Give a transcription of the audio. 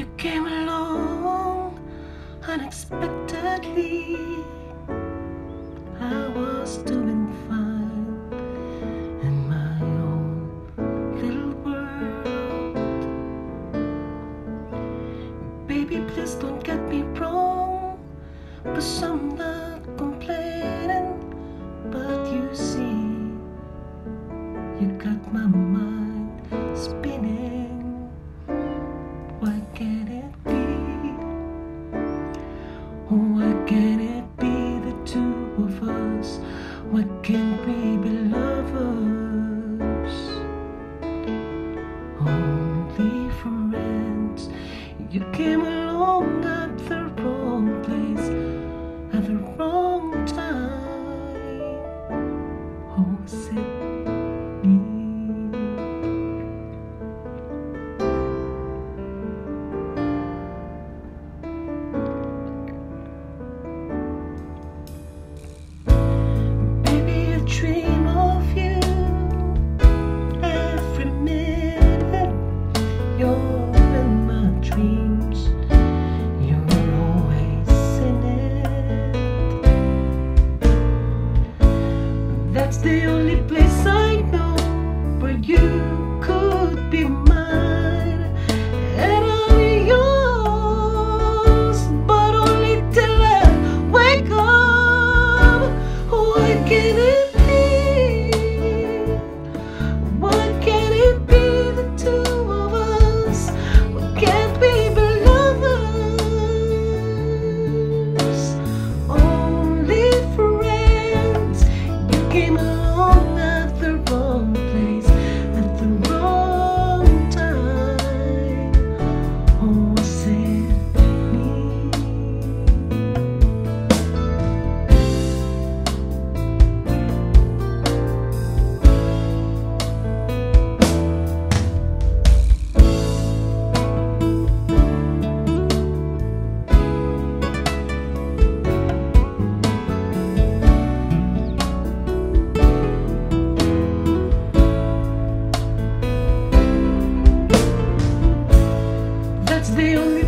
You came along unexpectedly. I was doing fine in my own little world. Baby, please don't get me wrong. But some What can we be lovers? Only friends. You came along. only place I know where you could be the only